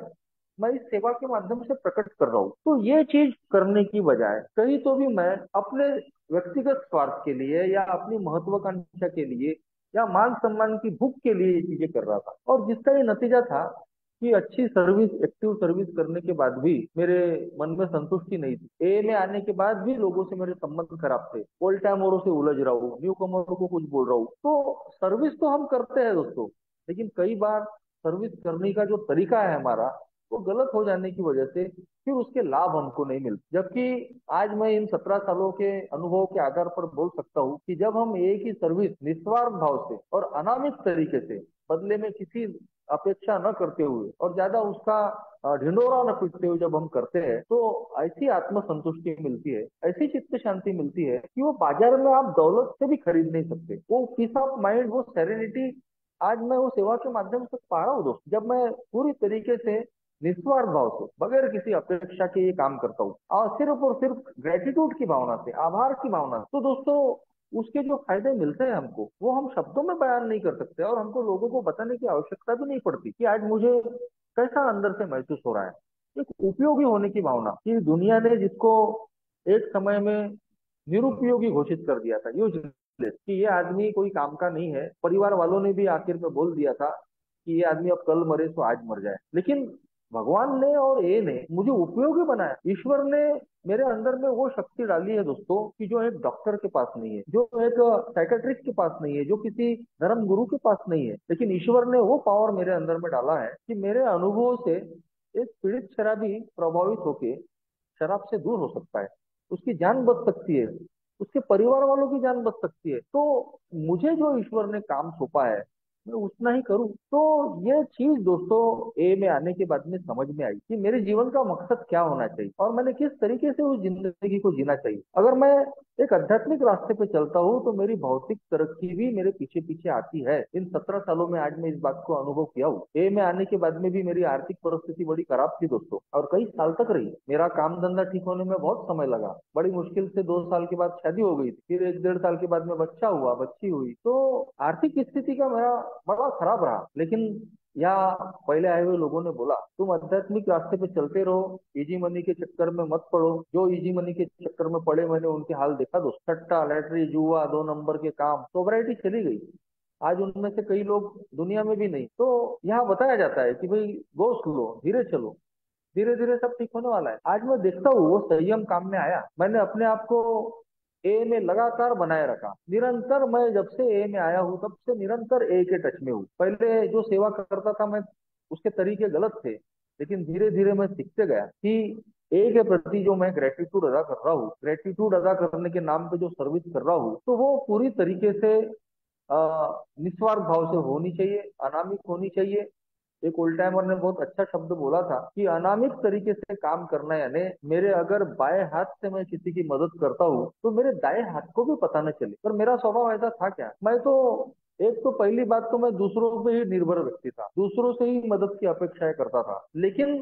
मैं इस सेवा के माध्यम से प्रकट कर रहा हूँ। तो ये चीज़ करने की बजाय कहीं तो भी मैं अपने व्यक्तिगत स्वार्थ के लिए या अपनी महत्वाकांक्षा के लिए या मान सम्मान की भूख के लिए ये चीज़ें कर रहा था। और जिसका ये नतीजा था कि अच्छी सर्विस, एक्टिव सर्विस करने के बाद भी मेरे मन में संतुष्टि नहीं थी। ए में आने के बाद भी लोगों से मेरे संबंध खराब थे। ओल्ड टाइमरों से उलझ रहा हूँ न्यू कमरों को कुछ बोल रहा हूँ। तो सर्विस तो हम करते हैं दोस्तों, लेकिन कई बार सर्विस करने का जो तरीका है हमारा वो गलत हो जाने की वजह से फिर उसके लाभ हमको नहीं मिलते। जबकि आज मैं इन सत्रह सालों के अनुभव के आधार पर बोल सकता हूँ कि जब हम एक ही सर्विस निस्वार्थ भाव से और अनामित तरीके से बदले में किसी अपेक्षा न करते हुए और ज़्यादा उसका ढिंडोरा न पीटते हुए जब हम करते हैं तो ऐसी आत्मसंतुष्टि मिलती है, ऐसी चित्त शांति मिलती है कि वो बाज़ार में आप दौलत से भी खरीद नहीं सकते। वो पीस ऑफ़ माइंड वो सेरेनिटी आज मैं वो सेवा के माध्यम से पा रहा हूँ दोस्त। जब मैं पूरी तरीके से निस्वार्थ भाव से, बगैर किसी अपेक्षा के ये काम करता हूँ। और सिर्फ़ और सिर्फ़ ग्रेटिट्यूड की भावना से, आभार की भावना तो दोस्तों, उसके जो फ़ायदे मिलते हैं हमको, वो हम शब्दों में बयान नहीं कर सकते और हमको लोगों को बताने की आवश्यकता भी नहीं पड़ती कि आज मुझे कैसा अंदर से महसूस हो रहा है। एक उपयोगी होने की भावना कि दुनिया ने जिसको एक समय में निरुपयोगी घोषित कर दिया था, यूज़ कि ये आदमी कोई काम का नहीं है, परिवार वालों ने भी आखिर में बोल दिया था कि ये आदमी अब कल मरे तो आज मर जाए। लेकिन भगवान ने और ए ने मुझे उपयोगी बनाया। ईश्वर ने मेरे अंदर में वो शक्ति डाली है दोस्तों कि जो एक डॉक्टर के पास नहीं है, जो एक साइकेट्रिस्ट के पास नहीं है, जो किसी धर्म गुरु के पास नहीं है। लेकिन ईश्वर ने वो पावर मेरे अंदर में डाला है कि मेरे अनुभव से एक पीड़ित शराबी प्रभावित होके शराब से दूर हो सकता है। उसकी जान बच सकती है, उसके परिवार वालों की जान बच सकती है। तो मुझे जो ईश्वर ने काम सौंपा है मैं उतना ही करूँ। तो ये चीज़ दोस्तों ए में आने के बाद में समझ में आई कि मेरे जीवन का मकसद क्या होना चाहिए और मैंने किस तरीके से उस ज़िंदगी को जीना चाहिए। अगर मैं एक आध्यात्मिक रास्ते पे चलता हूँ तो मेरी भौतिक तरक्की भी मेरे पीछे पीछे आती है। इन सत्रह सालों में आज मैं इस बात को अनुभव किया हूँ। ए में आने के बाद में भी मेरी आर्थिक परिस्थिति बड़ी खराब थी दोस्तों। और कई साल तक रही। मेरा काम धंधा ठीक होने में बहुत समय लगा। बड़ी मुश्किल से दो साल के बाद शादी हो गई फिर एक डेढ़ साल के बाद में बच्चा हुआ, बच्ची हुई। तो आर्थिक स्थिति का मेरा बड़ा खराब रहा। लेकिन या पहले आए हुए लोगों ने बोला, तुम आध्यात्मिक रास्ते पे चलते रहो इजी मनी के चक्कर में मत पड़ो। जो इजी मनी के चक्कर में पड़े, मैंने उनके हाल देखा दो सट्टा लैटरी जुआ, दो नंबर के काम सोबराइटी चली गई। आज उनमें से कई लोग दुनिया में भी नहीं। तो यहाँ बताया जाता है कि भाई गो स्लो धीरे चलो। धीरे धीरे सब ठीक होने वाला है। आज मैं देखता हूँ, वो संयम काम में आया। मैंने अपने आप को ए में लगातार बनाए रखा। निरंतर मैं जब से ए में आया हूँ, तब से निरंतर ए के टच में हूँ। पहले जो सेवा करता था, मैं उसके तरीके गलत थे, लेकिन धीरे धीरे मैं सीखते गया कि ए के प्रति जो मैं ग्रेटिट्यूड अदा कर रहा हूँ ग्रेटिट्यूड अदा करने के नाम पे जो सर्विस कर रहा हूँ तो वो पूरी तरीके से निस्वार्थ भाव से होनी चाहिए, अनामिक होनी चाहिए एक ओल्ड ने बहुत अच्छा शब्द बोला था कि अनामिक तरीके से काम करना यानी मेरे अगर बाएँ हाथ से मैं किसी की मदद करता हूँ तो मेरे दाएँ हाथ को भी पता न चले। पर मेरा स्वभाव ऐसा था क्या? मैं तो एक तो पहली बात तो मैं दूसरों पे ही निर्भर व्यक्ति था, दूसरों से ही मदद की अपेक्षाएँ करता था। लेकिन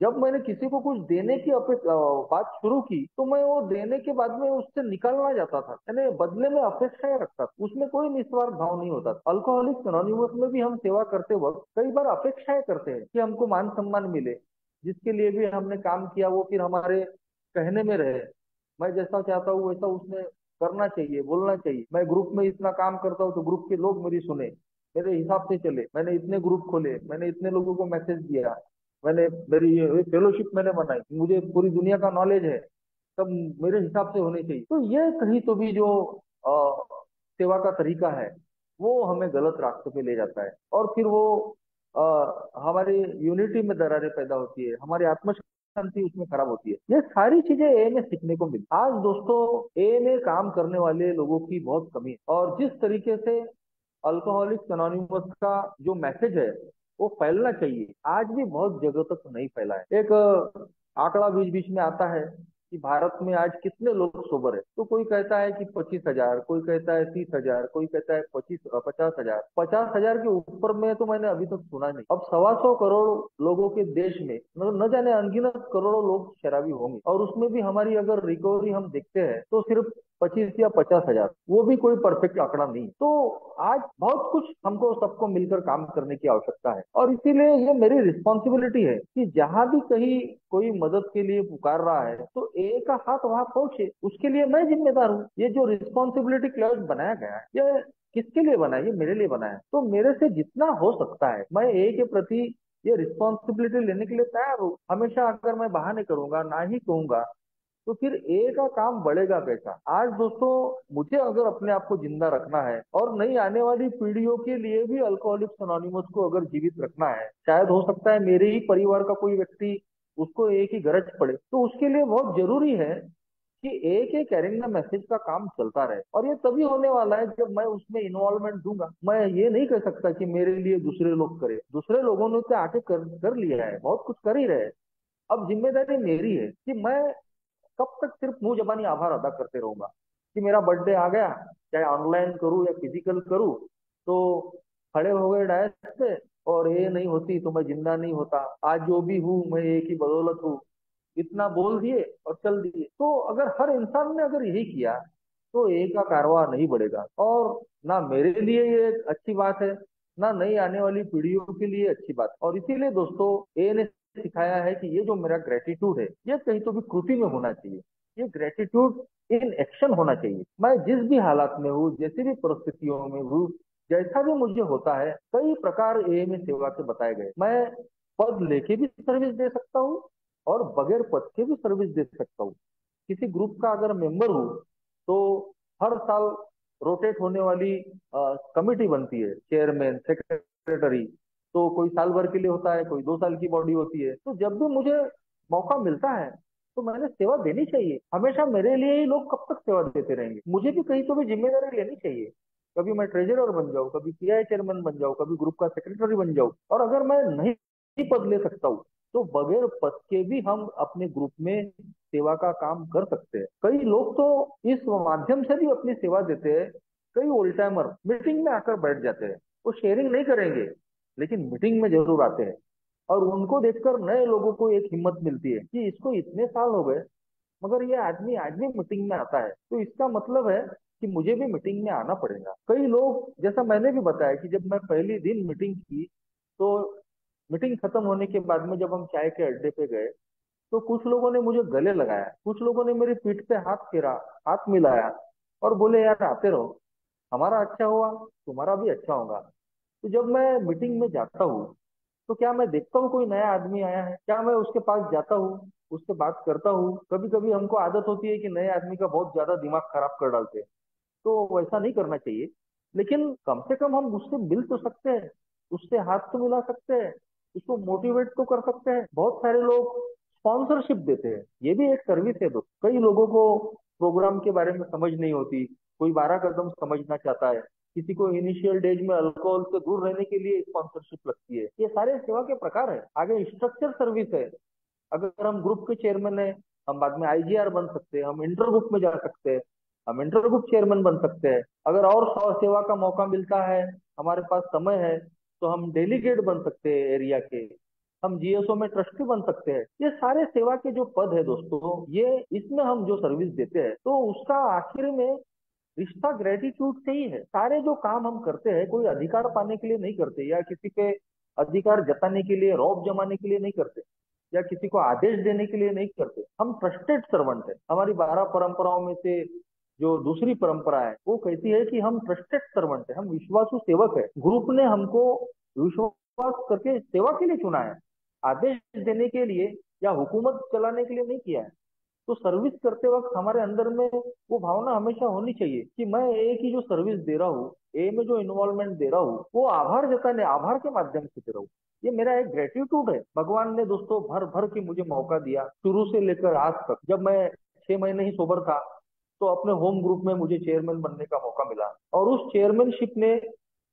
जब मैंने किसी को कुछ देने की बात शुरू की तो मैं वो देने के बाद में उससे निकलना जाता था। यानी बदले में अपेक्षाएँ रखता था। उसमें कोई निस्वार्थ भाव नहीं होता अल्कोहलिक एनोनिमस में भी हम सेवा करते वक्त कई बार अपेक्षाएँ करते हैं कि हमको मान सम्मान मिले, जिसके लिए भी हमने काम किया, वो फिर हमारे कहने में रहे। मैं जैसा चाहता हूँ, वैसा उसने करना चाहिए, बोलना चाहिए। मैं ग्रुप में इतना काम करता हूँ तो ग्रुप के लोग मेरी सुने, मेरे हिसाब से चले। मैंने इतने ग्रुप खोले, मैंने इतने लोगों को मैसेज दिया। मैंने मेरी ये फेलोशिप मैंने बनाई मुझे पूरी दुनिया का नॉलेज है। तब मेरे हिसाब से होने चाहिए। तो ये कहीं तो भी जो आ, सेवा का तरीका है वो हमें गलत रास्ते पे ले जाता है। और फिर वो आ, हमारी यूनिटी में दरारें पैदा होती है। हमारी आत्मशांति उसमें खराब होती है। ये सारी चीज़ें ए में सीखने को मिली आज दोस्तों ए में काम करने वाले लोगों की बहुत कमी है। और जिस तरीके से अल्कोहलिक एनोनिमस का जो मैसेज है वो फैलना चाहिए। आज भी बहुत जगह तक तो नहीं फैला है। एक आंकड़ा बीच बीच में आता है कि भारत में आज कितने लोग सोबर है। तो कोई कहता है कि पच्चीस हज़ार, कोई कहता है तीस हज़ार, कोई कहता है पच्चीस पचास हज़ार। पचास हज़ार के ऊपर में तो मैंने अभी तक सुना नहीं। अब सवा सौ करोड़ लोगों के देश में मतलब न जाने अनगिनत करोड़ों लोग शराबी होंगे। और उसमें भी हमारी अगर रिकवरी हम देखते हैं तो सिर्फ़ पच्चीस या पचास हज़ार, वो भी कोई परफेक्ट आंकड़ा नहीं। तो आज बहुत कुछ हमको, सबको मिलकर काम करने की आवश्यकता है। और इसीलिए ये मेरी रिस्पॉन्सिबिलिटी है कि जहाँ भी कहीं कोई मदद के लिए पुकार रहा है तो एक हाथ वहाँ पहुँचे। उसके लिए मैं जिम्मेदार हूँ। ये जो रिस्पॉन्सिबिलिटी क्लाउज बनाया गया है, ये किसके लिए बना है? ये मेरे लिए बना है। तो मेरे से जितना हो सकता है, मैं ए के प्रति ये रिस्पॉन्सिबिलिटी लेने के लिए तैयार हूँ। हमेशा अगर मैं बहाने करूँगा, ना ही कहूँगा तो फिर ए का काम बढ़ेगा कैसा? आज दोस्तों मुझे अगर अपने आप को ज़िंदा रखना है और नई आने वाली पीढ़ियों के लिए भी अल्कोहलिक्स अनोनिमस को अगर जीवित रखना है शायद हो सकता है मेरे ही परिवार का कोई व्यक्ति उसको एक ही गरज पड़े। तो उसके लिए बहुत ज़रूरी है कि ए के कैरिंग द मैसेज का काम चलता रहे। और ये तभी होने वाला है जब मैं उसमें इन्वॉल्वमेंट दूँगा। मैं ये नहीं कह सकता कि मेरे लिए दूसरे लोग करे। दूसरे लोगों ने तो आके कर, कर लिया है बहुत कुछ कर ही रहे अब ज़िम्मेदारी मेरी है कि मैं कब तक सिर्फ़ मुँह जबानी आभार अदा करते रहूँगा कि मेरा बर्थडे आ गया, चाहे ऑनलाइन करूँ या फ़िज़िकल करूँ तो खड़े हो गए डायस पे और ये नहीं होती तो मैं ज़िंदा नहीं होता। आज जो भी हूँ, मैं एक ही बदौलत हूँ। इतना बोल दिए और चल दिए। तो अगर हर इंसान ने अगर यही किया तो एक का कारवा नहीं बढ़ेगा। और ना मेरे लिए ये अच्छी बात है, ना नई आने वाली पीढ़ियों के लिए अच्छी बात। और इसीलिए दोस्तों ए सिखाया है कि ये जो मेरा ग्रेटिट्यूड है, ये कहीं तो भी कृति में होना चाहिए। ये ग्रेटिट्यूड इन एक्शन होना चाहिए। मैं जिस भी हालात में हूँ, जैसी भी परिस्थितियों में हूँ, जैसा भी मुझे होता है, कई प्रकार ए में सेवा के बताए गए। मैं पद लेके भी सर्विस दे सकता हूँ और बगैर पद के भी सर्विस दे सकता हूँ। किसी ग्रुप का अगर मेंबर हूँ तो हर साल रोटेट होने वाली कमिटी बनती है चेयरमैन सेक्रेटरी तो कोई साल भर के लिए होता है, कोई दो साल की बॉडी होती है। तो जब भी मुझे मौका मिलता है तो मैंने सेवा देनी चाहिए। हमेशा मेरे लिए ही लोग कब तक सेवा देते रहेंगे? मुझे भी कहीं तो भी ज़िम्मेदारी लेनी चाहिए। कभी मैं ट्रेजरर बन जाऊँ, कभी पीआई चेयरमैन बन जाऊँ, कभी ग्रुप का सेक्रेटरी बन जाऊँ। और अगर मैं नहीं पद ले सकता हूँ तो बगैर पद के भी हम अपने ग्रुप में सेवा का काम कर सकते हैं। कई लोग तो इस माध्यम से भी अपनी सेवा देते हैं, कई ओल्ड टाइमर मीटिंग में आकर बैठ जाते हैं। वो शेयरिंग नहीं करेंगे। लेकिन मीटिंग में ज़रूर आते हैं। और उनको देखकर नए लोगों को एक हिम्मत मिलती है कि इसको इतने साल हो गए, मगर ये आदमी आज भी मीटिंग में आता है। तो इसका मतलब है कि मुझे भी मीटिंग में आना पड़ेगा। कई लोग, जैसा मैंने भी बताया कि जब मैं पहली दिन मीटिंग की तो मीटिंग खत्म होने के बाद में जब हम चाय के अड्डे पे गए तो कुछ लोगों ने मुझे गले लगाया। कुछ लोगों ने मेरी पीठ पे हाथ फेरा, हाथ मिलाया और बोले, यार, आते रहो। हमारा अच्छा हुआ, तुम्हारा भी अच्छा होगा। तो जब मैं मीटिंग में जाता हूँ तो क्या मैं देखता हूँ कोई नया आदमी आया है? क्या मैं उसके पास जाता हूँ, उससे बात करता हूँ? कभी कभी हमको आदत होती है कि नए आदमी का बहुत ज़्यादा दिमाग खराब कर डालते हैं। तो वैसा नहीं करना चाहिए। लेकिन कम से कम हम उससे मिल तो सकते हैं, उससे हाथ तो मिला सकते हैं, उसको मोटिवेट तो कर सकते हैं। बहुत सारे लोग स्पॉन्सरशिप देते हैं। ये भी एक सर्विस है, दोस्त। कई लोगों को प्रोग्राम के बारे में समझ नहीं होती। कोई बारह कदम समझना चाहता है। किसी को इनिशियल डेज़ में अल्कोहल से दूर रहने के लिए स्पॉन्सरशिप लगती है। ये सारे सेवा के प्रकार है। आगे स्ट्रक्चर सर्विस है। अगर हम ग्रुप के चेयरमैन है, हम बाद में आईजीआर बन सकते हैं, हम इंटर ग्रुप में जा सकते हैं, हम इंटर ग्रुप चेयरमैन बन सकते हैं। अगर और सेवा का मौका मिलता है, हमारे पास समय है तो हम डेलीगेट बन सकते हैं एरिया के। हम जीएसओ में ट्रस्टी बन सकते हैं। ये सारे सेवा के जो पद है दोस्तों, ये इसमें हम जो सर्विस देते हैं तो उसका आखिर में रिश्ता ग्रेटिट्यूड से ही है। सारे जो काम हम करते हैं, कोई अधिकार पाने के लिए नहीं करते, या किसी पे अधिकार जताने के लिए, रौब जमाने के लिए नहीं करते, या किसी को आदेश देने के लिए नहीं करते। हम ट्रस्टेड सर्वेंट है। हमारी बारह परंपराओं में से जो दूसरी परंपरा है, वो कहती है कि हम ट्रस्टेड सर्वेंट है। हम विश्वासु सेवक है। ग्रुप ने हमको विश्वास करके सेवा के लिए चुना है। आदेश देने के लिए या हुकूमत चलाने के लिए नहीं किया है। तो सर्विस करते वक्त हमारे अंदर में वो भावना हमेशा होनी चाहिए कि मैं ए की जो सर्विस दे रहा हूँ ए में जो इन्वॉल्वमेंट दे रहा हूँ, वो आभार जताने, आभार के माध्यम से दे रहा हूँ। ये मेरा एक ग्रेटिट्यूड है। भगवान ने दोस्तों भर भर के मुझे मौका दिया शुरू से लेकर आज तक। जब मैं छह महीने ही सोबर था तो अपने होम ग्रुप में मुझे चेयरमैन बनने का मौका मिला। और उस चेयरमैनशिप ने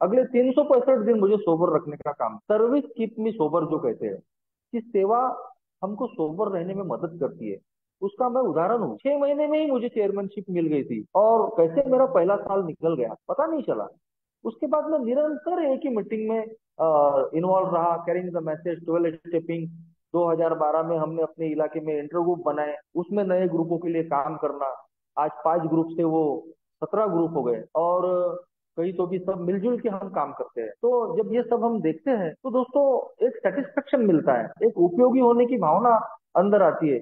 अगले तीन सौ पैंसठ दिन मुझे सोबर रखने का काम सर्विस कीप मी सोबर जो कहते हैं, कि सेवा हमको सोबर रहने में मदद करती है। उसका मैं उदाहरण हूँ। छह महीने में ही मुझे चेयरमैनशिप मिल गई थी और कैसे मेरा पहला साल निकल गया, पता नहीं चला। उसके बाद मैं निरंतर एक ही मीटिंग में इन्वॉल्व रहा carrying the message twelve stepping 2012 में हमने अपने इलाके में इंटर ग्रुप बनाए, उसमें नए ग्रुपों के लिए काम करना। आज पाँच ग्रुप से वो, सत्रह ग्रुप हो गए और कई तो भी सब मिलजुल के हम काम करते हैं। तो जब ये सब हम देखते हैं तो दोस्तों, एक सेटिस्फेक्शन मिलता है, एक उपयोगी होने की भावना अंदर आती है।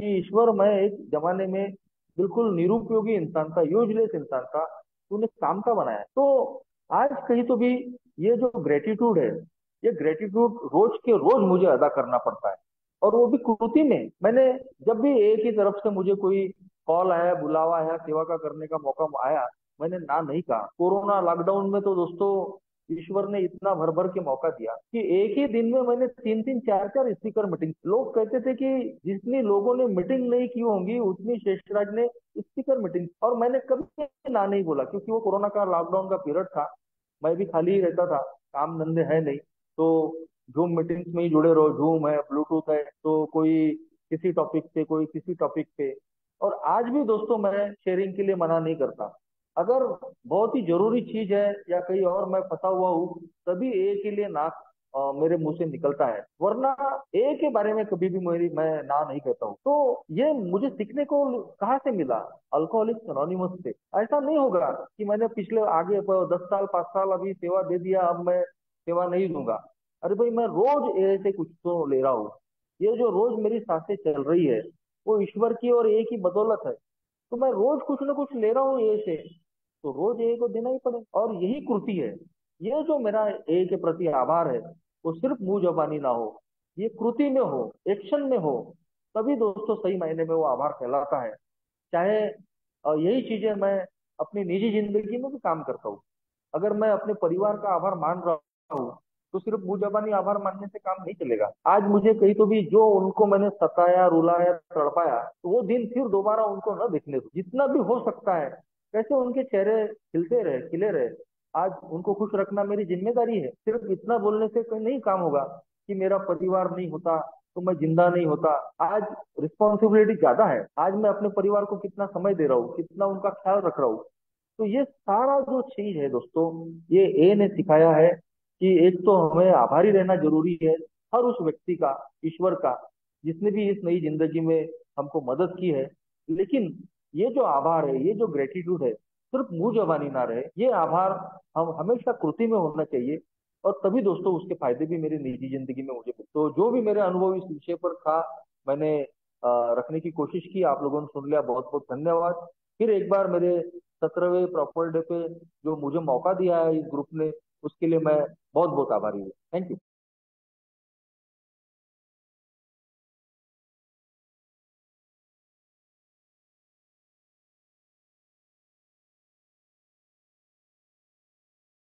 कि ईश्वर मैं एक जमाने में बिल्कुल निरुपयोगी इंसान था यूजलेस इंसान था, तूने काम का बनाया। तो आज कहीं तो भी ये जो ग्रेटिट्यूड है, ये ग्रेटिट्यूड रोज के रोज मुझे अदा करना पड़ता है। और वो भी कृति में। मैंने जब भी एक ही तरफ़ से मुझे कोई कॉल आया, बुलावा आया, सेवा का करने का मौका आया, मैंने ना नहीं कहा। कोरोना लॉकडाउन में तो दोस्तों ईश्वर ने इतना भर भर के मौका दिया कि एक ही दिन में मैंने तीन तीन चार चार स्पीकर मीटिंग लोग कहते थे कि जितनी लोगों ने मीटिंग नहीं की होंगी, उतनी शेषराज ने स्पीकर मीटिंग और मैंने कभी ना नहीं बोला, क्योंकि वो कोरोना का लॉकडाउन का पीरियड था, मैं भी खाली ही रहता था, काम धंधे है नहीं। तो जूम मीटिंग्स में ही जुड़े रहो जूम है ब्लूटूथ है तो कोई किसी टॉपिक पे, कोई किसी टॉपिक पे। और आज भी दोस्तों मैं शेयरिंग के लिए मना नहीं करता। अगर बहुत ही ज़रूरी चीज़ है या कहीं और मैं फंसा हुआ हूँ, तभी ए के लिए ना मेरे मुँह से निकलता है। वरना ए के बारे में कभी भी मेरी, मैं ना नहीं कहता हूँ। तो ये मुझे सीखने को कहाँ से मिला? अल्कोहलिक एनोनिमस से। ऐसा नहीं होगा कि मैंने पिछले आगे दस साल, पाँच साल अभी सेवा दे दिया, अब मैं सेवा नहीं दूँगा। अरे भाई, मैं रोज ए से कुछ तो ले रहा हूँ। ये जो रोज मेरी साँसें चल रही है, वो ईश्वर की और ए की बदौलत है। तो मैं रोज कुछ ना कुछ ले रहा हूँ ए से। तो रोज ए को देना ही पड़े। और यही कृति है। ये जो मेरा ए के प्रति आभार है, वो सिर्फ़ मुँह जबानी ना हो। ये कृति में हो, एक्शन में हो, तभी दोस्तों सही मायने में वो आभार कहलाता है। चाहे यही चीज़ें मैं अपनी निजी ज़िंदगी में भी काम करता हूँ। अगर मैं अपने परिवार का आभार मान रहा हूँ तो सिर्फ़ मुँह जबानी आभार मानने से काम नहीं चलेगा। आज मुझे कहीं तो भी जो उनको मैंने सताया, रुलाया, तड़पाया तो वो दिन फिर दोबारा उनको न देखने दो। जितना भी हो सकता है कैसे उनके चेहरे खिलते रहे, खिले रहे? आज उनको खुश रखना मेरी ज़िम्मेदारी है। सिर्फ़ इतना बोलने से कोई नहीं काम होगा कि मेरा परिवार नहीं होता तो मैं ज़िंदा नहीं होता। आज रिस्पॉन्सिबिलिटी ज़्यादा है। आज मैं अपने परिवार को कितना समय दे रहा हूँ, कितना उनका ख्याल रख रहा हूँ। तो ये सारा जो चीज़ है दोस्तों, ये ए ने सिखाया है कि एक तो हमें आभारी रहना ज़रूरी है, हर उस व्यक्ति का, ईश्वर का, जिसने भी इस नई ज़िंदगी में हमको मदद की है। लेकिन ये जो आभार है, ये जो ग्रेटिट्यूड है, सिर्फ़ मुँह जबानी ना रहे, ये आभार हम हमेशा कृति में होना चाहिए। और तभी दोस्तों उसके फ़ायदे भी मेरी निजी ज़िंदगी में मुझे तो जो भी मेरे अनुभव इस विषय पर था, मैंने रखने की कोशिश की, आप लोगों ने सुन लिया बहुत बहुत धन्यवाद। फिर एक बार मेरे सत्रहवें प्रॉपर डे पे जो मुझे मौका दिया है इस ग्रुप ने, उसके लिए मैं बहुत बहुत आभारी हूँ। Thank you.